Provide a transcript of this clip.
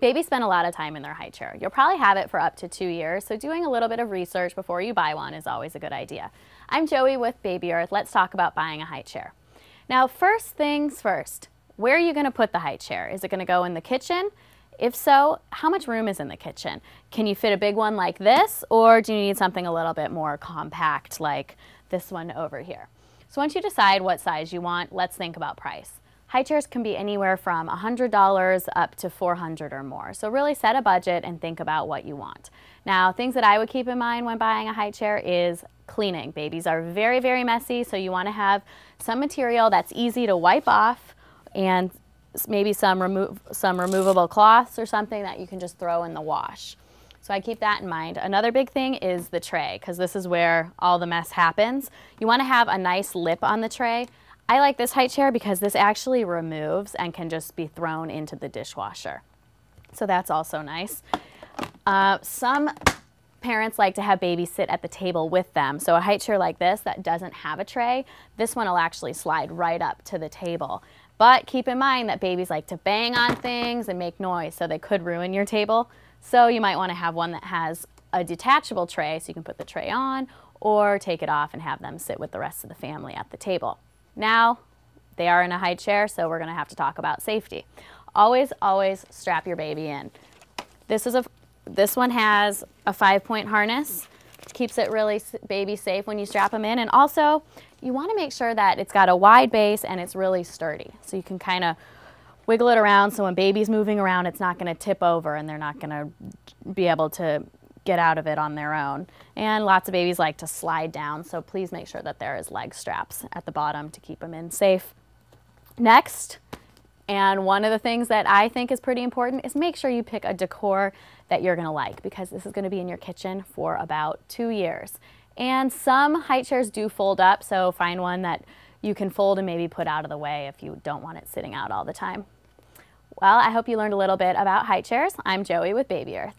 Babies spend a lot of time in their high chair. You'll probably have it for up to two years, so doing a little bit of research before you buy one is always a good idea. I'm Joie with Baby Earth. Let's talk about buying a high chair. Now, first things first, where are you going to put the high chair? Is it going to go in the kitchen? If so, how much room is in the kitchen? Can you fit a big one like this, or do you need something a little bit more compact like this one over here? So once you decide what size you want, let's think about price. High chairs can be anywhere from $100 up to 400 or more. So really set a budget and think about what you want. Now, things that I would keep in mind when buying a high chair is cleaning. Babies are very, very messy, so you want to have some material that's easy to wipe off and maybe some, remo some removable cloths or something that you can just throw in the wash. So I keep that in mind. Another big thing is the tray, because this is where all the mess happens. You want to have a nice lip on the tray. I like this height chair because this actually removes and can just be thrown into the dishwasher. So that's also nice. Uh, some parents like to have babies sit at the table with them. So a height chair like this that doesn't have a tray, this one will actually slide right up to the table. But keep in mind that babies like to bang on things and make noise, so they could ruin your table. So you might want to have one that has a detachable tray so you can put the tray on or take it off and have them sit with the rest of the family at the table. Now, they are in a high chair, so we're going to have to talk about safety. Always, always strap your baby in. This is a this one has a five-point harness, which keeps it really baby safe when you strap them in. And also, you want to make sure that it's got a wide base and it's really sturdy. So you can kind of wiggle it around so when baby's moving around, it's not going to tip over and they're not going to be able to get out of it on their own. And lots of babies like to slide down, so please make sure that there is leg straps at the bottom to keep them in safe. Next, and one of the things that I think is pretty important is make sure you pick a decor that you're gonna like because this is gonna be in your kitchen for about two years. And some high chairs do fold up, so find one that you can fold and maybe put out of the way if you don't want it sitting out all the time. Well, I hope you learned a little bit about high chairs. I'm Joie with Baby Earth.